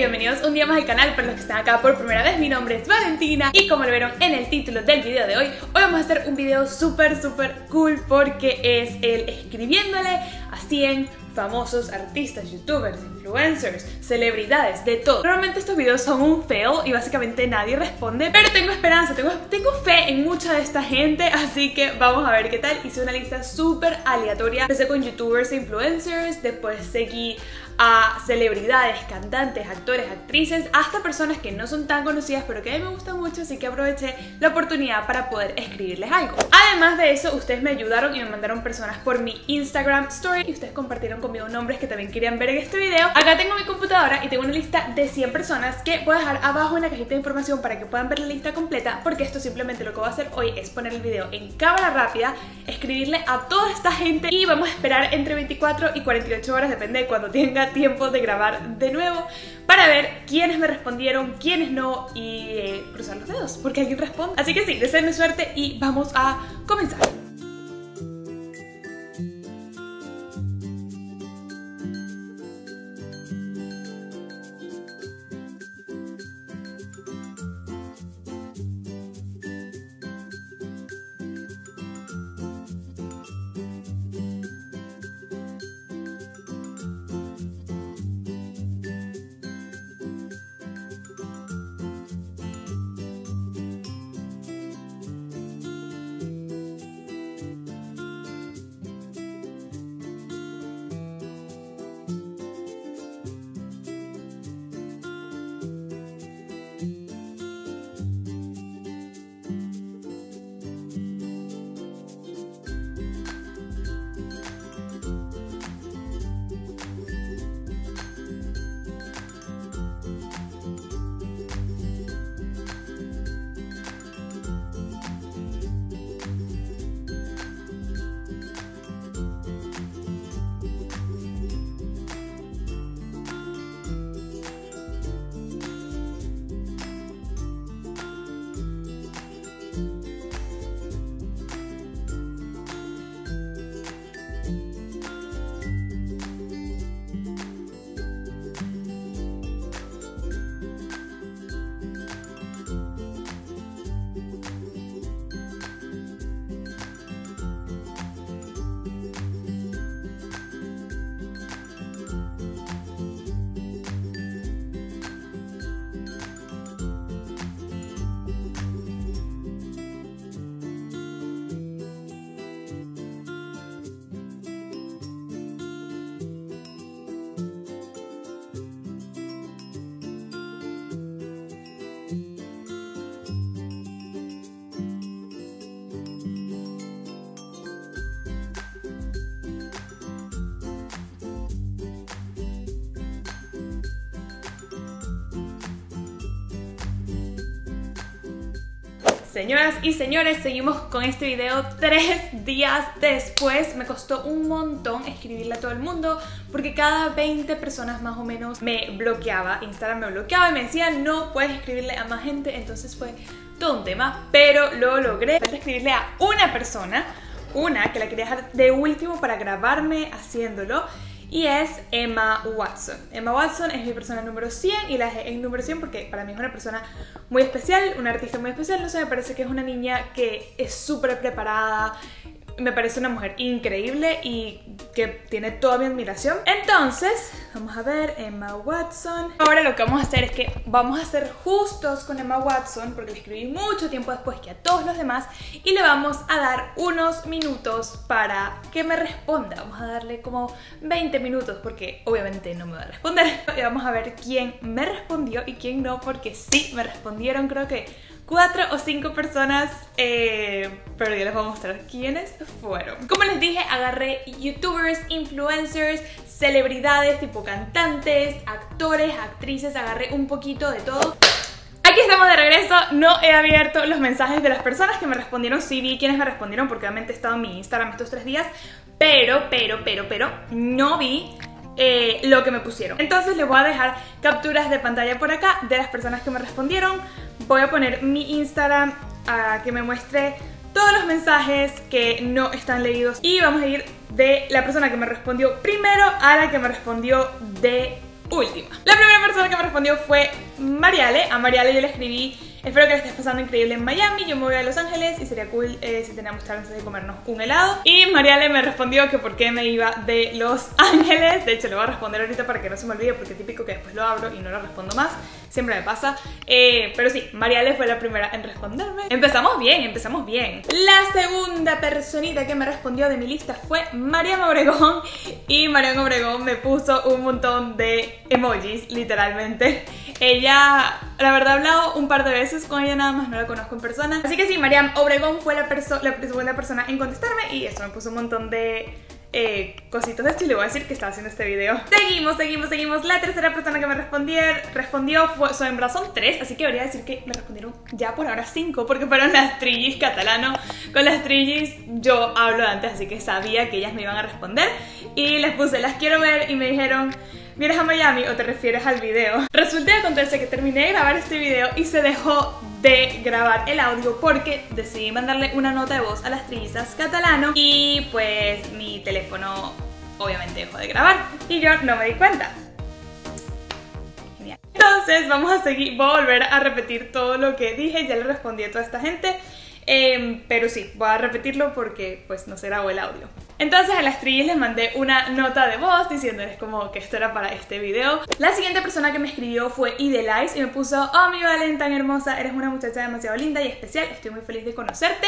bienvenidos un día más al canal para los que están acá por primera vez, mi nombre es Valentina y como lo vieron en el título del video de hoy, hoy vamos a hacer un video súper súper cool porque es el escribiéndole a 100 famosos artistas, youtubers, influencers, celebridades, de todo. Normalmente estos videos son un fail y básicamente nadie responde, pero tengo esperanza, tengo, tengo fe en mucha de esta gente, así que vamos a ver qué tal. Hice una lista súper aleatoria. Empecé con youtubers e influencers, después seguí a celebridades, cantantes, actores, actrices, hasta personas que no son tan conocidas pero que a mí me gustan mucho, así que aproveché la oportunidad para poder escribirles algo. Además de eso, ustedes me ayudaron y me mandaron personas por mi Instagram Story y ustedes compartieron conmigo nombres que también querían ver en este video. Acá tengo mi computadora y tengo una lista de 100 personas que voy a dejar abajo en la cajita de información para que puedan ver la lista completa porque esto simplemente lo que voy a hacer hoy es poner el video en cámara rápida, escribirle a toda esta gente y vamos a esperar entre 24 y 48 horas, depende de cuando tenga tiempo de grabar de nuevo para ver quiénes me respondieron, quiénes no y eh, cruzar los dedos porque alguien responde. Así que sí, deseenme suerte y vamos a comenzar. Señoras y señores, seguimos con este video tres días después. Me costó un montón escribirle a todo el mundo porque cada 20 personas más o menos me bloqueaba. Instagram me bloqueaba y me decía no puedes escribirle a más gente. Entonces fue todo un tema, pero lo logré. Falta escribirle a una persona, una que la quería dejar de último para grabarme haciéndolo y es Emma Watson. Emma Watson es mi persona número 100 y la dejé en número 100 porque para mí es una persona muy especial, una artista muy especial, no sé, me parece que es una niña que es súper preparada, me parece una mujer increíble y que tiene toda mi admiración. Entonces, vamos a ver, Emma Watson. Ahora lo que vamos a hacer es que vamos a ser justos con Emma Watson, porque escribí mucho tiempo después que a todos los demás, y le vamos a dar unos minutos para que me responda. Vamos a darle como 20 minutos, porque obviamente no me va a responder. Y vamos a ver quién me respondió y quién no, porque sí me respondieron, creo que cuatro o cinco personas, eh, pero ya les voy a mostrar quiénes fueron. Como les dije, agarré youtubers, influencers, celebridades tipo cantantes, actores, actrices, agarré un poquito de todo. Aquí estamos de regreso, no he abierto los mensajes de las personas que me respondieron, sí vi quiénes me respondieron porque obviamente he estado en mi Instagram estos tres días, pero, pero, pero, pero, no vi eh, lo que me pusieron. Entonces les voy a dejar capturas de pantalla por acá de las personas que me respondieron. Voy a poner mi Instagram a que me muestre todos los mensajes que no están leídos y vamos a ir de la persona que me respondió primero a la que me respondió de última. La primera persona que me respondió fue Mariale. A Mariale yo le escribí Espero que le estés pasando increíble en Miami. Yo me voy a Los Ángeles y sería cool eh, si teníamos chance de comernos un helado. Y Mariale me respondió que por qué me iba de Los Ángeles. De hecho, le voy a responder ahorita para que no se me olvide, porque es típico que después lo abro y no lo respondo más. Siempre me pasa. Eh, pero sí, Mariale fue la primera en responderme. Empezamos bien, empezamos bien. La segunda personita que me respondió de mi lista fue Mariana Obregón. Y Mariana Obregón me puso un montón de emojis, literalmente. Ella, la verdad, he hablado un par de veces con ella nada más, no la conozco en persona. Así que sí, Mariam Obregón fue la, la segunda persona en contestarme y eso me puso un montón de eh, cositos de esto y le voy a decir que estaba haciendo este video. Seguimos, seguimos, seguimos. La tercera persona que me respondió, respondió fue, son son tres, así que debería decir que me respondieron ya por ahora cinco, porque fueron las trillis catalano. Con las trillis yo hablo antes, así que sabía que ellas me iban a responder. Y les puse, las quiero ver y me dijeron ¿Vienes a Miami o te refieres al video? Resulta que acontece que terminé de grabar este video y se dejó de grabar el audio porque decidí mandarle una nota de voz a las trillizas catalano y pues mi teléfono obviamente dejó de grabar y yo no me di cuenta. Entonces vamos a seguir, voy a volver a repetir todo lo que dije, ya le respondí a toda esta gente. Em, pero sí, voy a repetirlo porque pues no se grabó el audio. Entonces a las trillas les mandé una nota de voz diciéndoles como que esto era para este video. La siguiente persona que me escribió fue Idelize y me puso Oh mi Valen tan hermosa, eres una muchacha demasiado linda y especial, estoy muy feliz de conocerte.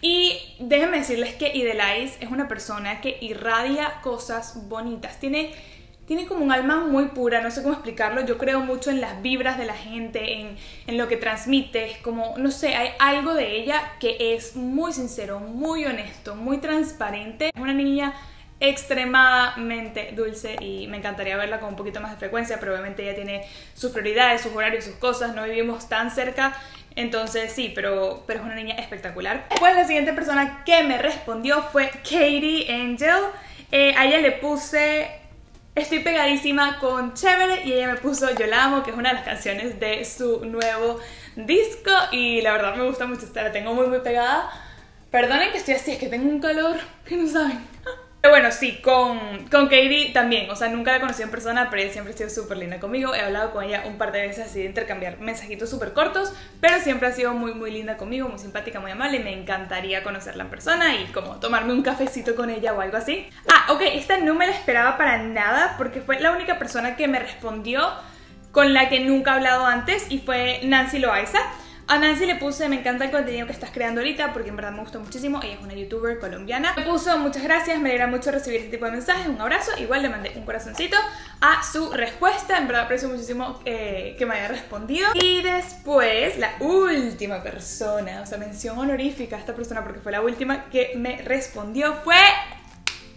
Y déjenme decirles que Idelize es una persona que irradia cosas bonitas. Tiene tiene como un alma muy pura, no sé cómo explicarlo, yo creo mucho en las vibras de la gente, en, en, lo que transmite, es como, no sé, hay algo de ella que es muy sincero, muy honesto, muy transparente, es una niña extremadamente dulce y me encantaría verla con un poquito más de frecuencia, pero obviamente ella tiene sus prioridades, sus horarios, sus cosas, no vivimos tan cerca, entonces sí, pero, pero es una niña espectacular. Pues la siguiente persona que me respondió fue Katie Angel, eh, a ella le puse Estoy pegadísima con Chévere y ella me puso Yo la amo, que es una de las canciones de su nuevo disco y la verdad me gusta mucho, la tengo muy muy pegada. Perdonen que estoy así, es que tengo un calor que no saben. Pero bueno, sí, con, con Katie también, o sea, nunca la conocí en persona, pero ella siempre ha sido súper linda conmigo. He hablado con ella un par de veces así de intercambiar mensajitos súper cortos, pero siempre ha sido muy, muy linda conmigo, muy simpática, muy amable me encantaría conocerla en persona y como tomarme un cafecito con ella o algo así. Ah, ok, esta no me la esperaba para nada porque fue la única persona que me respondió con la que nunca he hablado antes y fue Nancy Loaiza. A Nancy le puse, me encanta el contenido que estás creando ahorita porque en verdad me gustó muchísimo. Ella es una youtuber colombiana. Me puso muchas gracias, me alegra mucho recibir este tipo de mensajes, un abrazo. Igual le mandé un corazoncito a su respuesta. En verdad aprecio muchísimo eh, que me haya respondido. Y después, la última persona, o sea, mención honorífica a esta persona porque fue la última que me respondió fue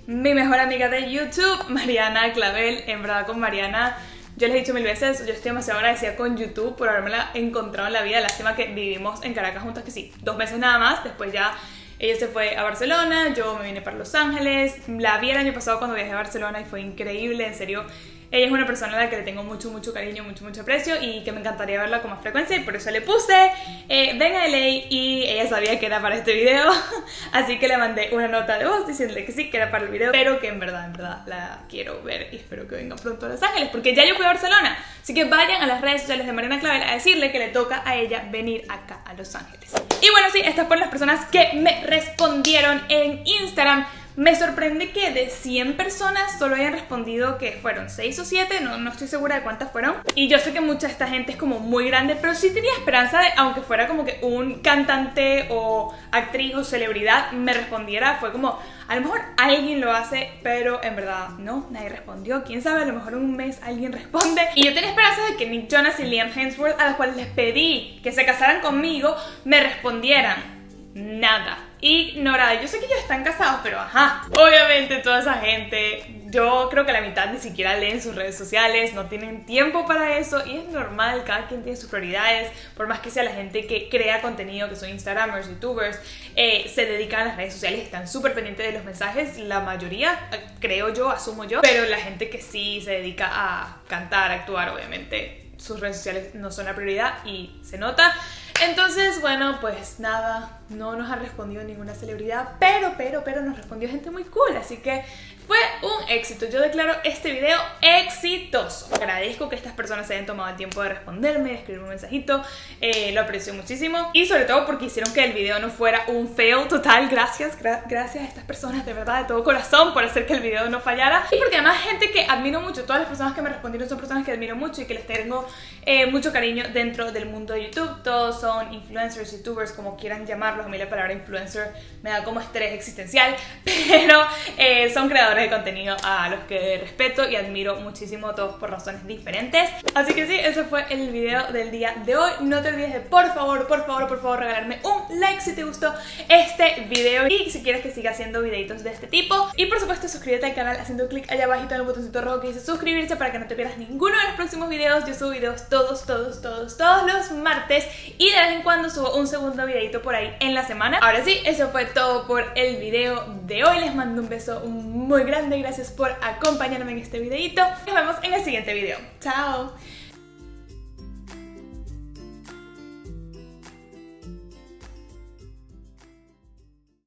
mi mejor amiga de YouTube, Mariana Clavel. En verdad con Mariana yo les he dicho mil veces, yo estoy demasiado agradecida con YouTube por haberme encontrado en la vida. Lástima que vivimos en Caracas juntos, que sí, dos meses nada más. Después ya ella se fue a Barcelona, yo me vine para Los Ángeles. La vi el año pasado cuando viajé a Barcelona y fue increíble, en serio ella es una persona a la que le tengo mucho, mucho cariño, mucho, mucho aprecio y que me encantaría verla con más frecuencia y por eso le puse eh, ven a LA y ella sabía que era para este video, así que le mandé una nota de voz diciéndole que sí, que era para el video, pero que en verdad, en verdad la quiero ver y espero que venga pronto a Los Ángeles porque ya yo fui a Barcelona, así que vayan a las redes sociales de Mariana Clavel a decirle que le toca a ella venir acá a Los Ángeles. Y bueno, sí, estas fueron las personas que me respondieron en Instagram. Me sorprende que de 100 personas solo hayan respondido que fueron 6 o 7, no, no estoy segura de cuántas fueron. Y yo sé que mucha de esta gente es como muy grande, pero sí tenía esperanza de, aunque fuera como que un cantante o actriz o celebridad me respondiera, fue como, a lo mejor alguien lo hace, pero en verdad no, nadie respondió. Quién sabe, a lo mejor en un mes alguien responde. Y yo tenía esperanza de que Nick Jonas y Liam Hemsworth, a los cuales les pedí que se casaran conmigo, me respondieran. Nada ignorada. Yo sé que ellos están casados, pero ajá. Obviamente toda esa gente, yo creo que la mitad ni siquiera leen sus redes sociales, no tienen tiempo para eso y es normal, cada quien tiene sus prioridades, por más que sea la gente que crea contenido, que son Instagramers, YouTubers, eh, se dedican a las redes sociales, están súper pendientes de los mensajes, la mayoría, eh, creo yo, asumo yo, pero la gente que sí se dedica a cantar, actuar, obviamente sus redes sociales no son la prioridad y se nota. Entonces, bueno, pues nada, no nos ha respondido ninguna celebridad, pero, pero, pero nos respondió gente muy cool, así que fue un éxito. Yo declaro este video exitoso. Agradezco que estas personas se hayan tomado el tiempo de responderme, de escribirme un mensajito. Eh, lo aprecio muchísimo. Y sobre todo porque hicieron que el video no fuera un fail total. Gracias, gracias a estas personas de verdad, de todo corazón, por hacer que el video no fallara. Y porque además gente que admiro mucho, todas las personas que me respondieron son personas que admiro mucho y que les tengo eh, mucho cariño dentro del mundo de YouTube. Todos son influencers, youtubers, como quieran llamarlos. A mí la palabra influencer me da como estrés existencial, pero eh, son creadores de contenido a los que respeto y admiro muchísimo, todos por razones diferentes. Así que sí, ese fue el video del día de hoy. No te olvides de, por favor, por favor, por favor, regalarme un like si te gustó este video y si quieres que siga haciendo videitos de este tipo. Y por supuesto, suscríbete al canal haciendo clic allá abajito en el botoncito rojo que dice suscribirse para que no te pierdas ninguno de los próximos videos. Yo subo videos todos, todos, todos, todos los martes y de vez en cuando subo un segundo videito por ahí en la semana. Ahora sí, eso fue todo por el video de hoy. Les mando un beso muy grande, gracias por acompañarme en este videito. Nos vemos en el siguiente video. Chao.